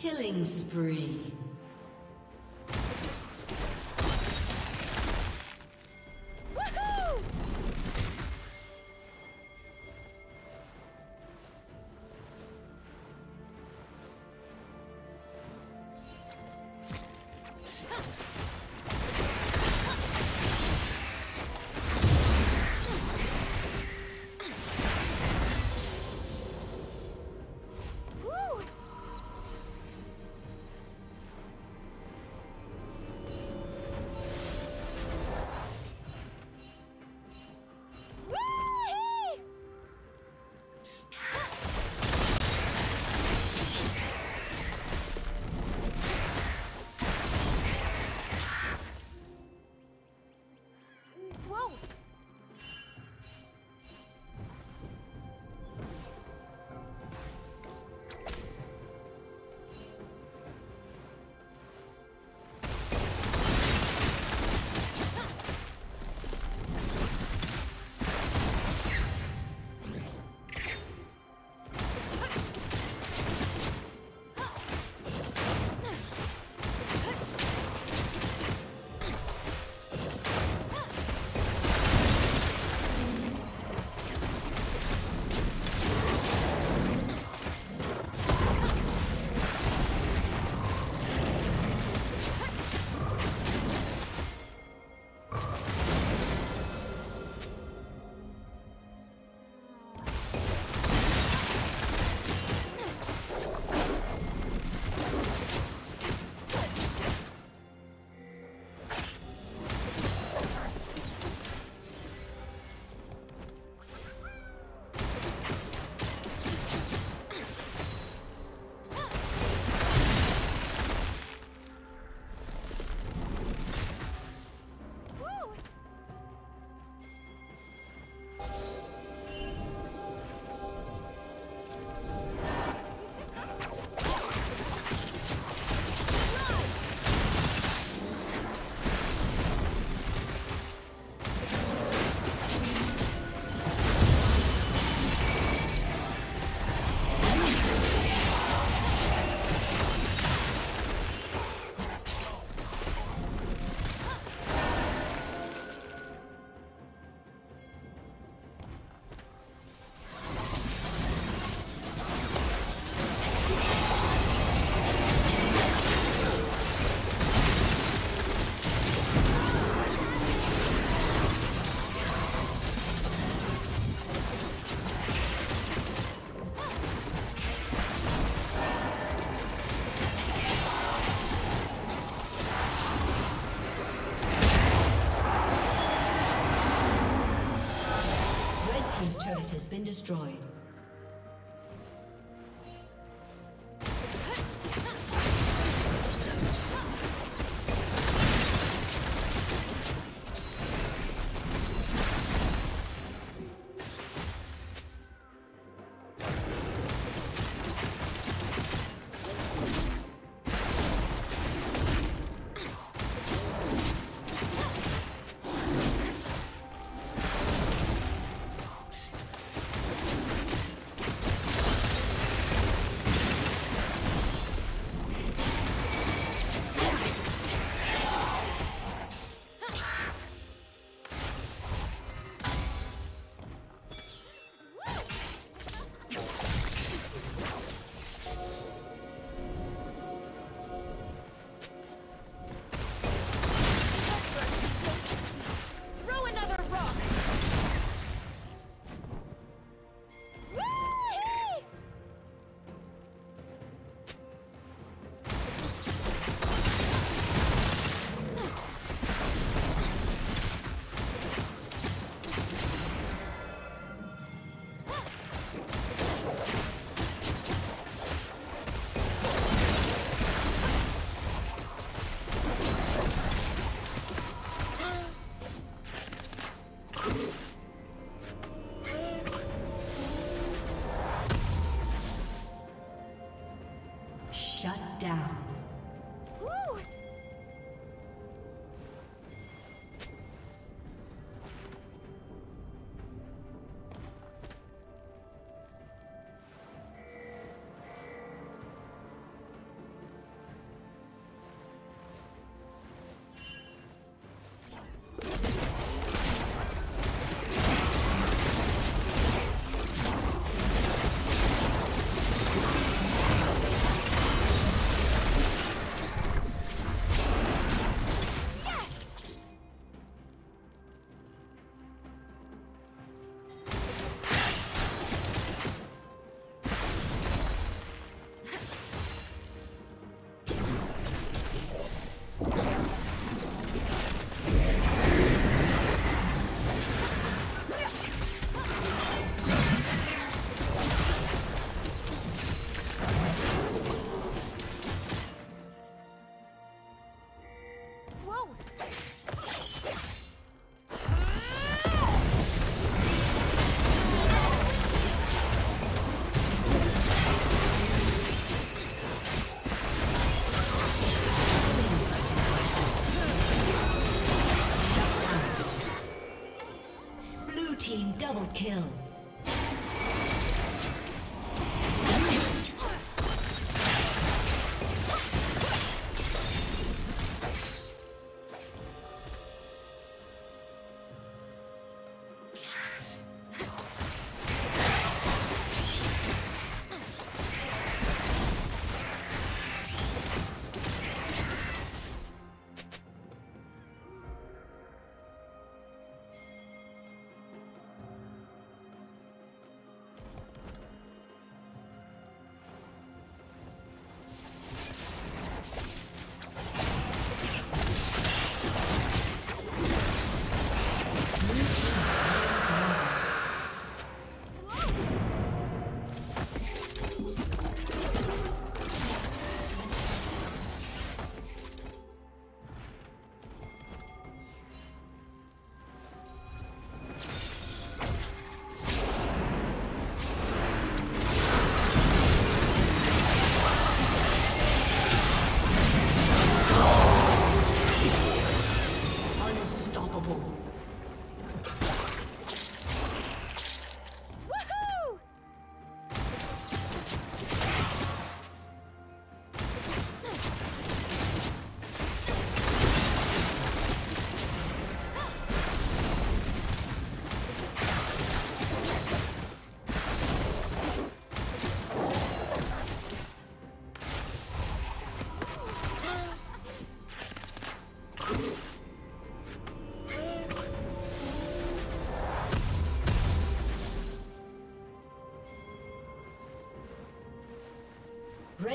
Killing spree. Destroyed. Kill.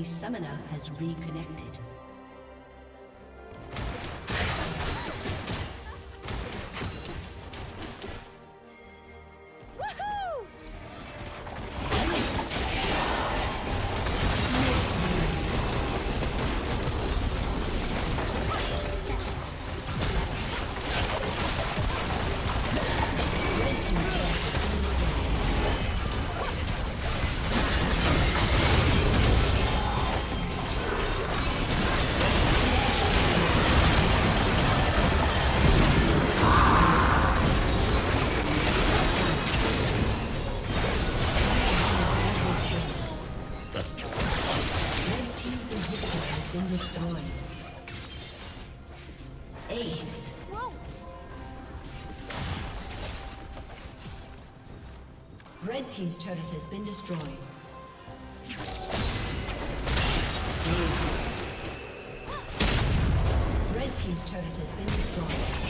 A summoner has reconnected. Has. Ace. Whoa! Red team's turret has been destroyed. Red team's turret has been destroyed.